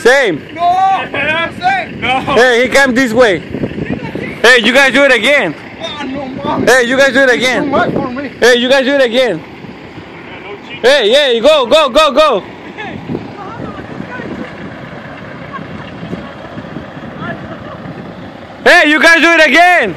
Same. Same. No. Hey, he came this way. Hey, you guys do it again. Hey, you guys do it again. Hey, you guys do it again. Hey, yeah, go, go, go, go. Hey, you guys do it again.